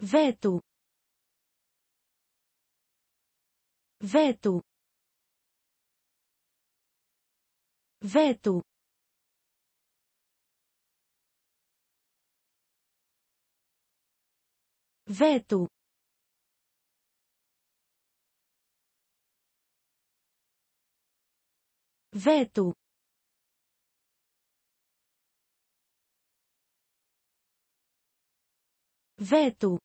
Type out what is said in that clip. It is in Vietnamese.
veto veto veto veto veto veto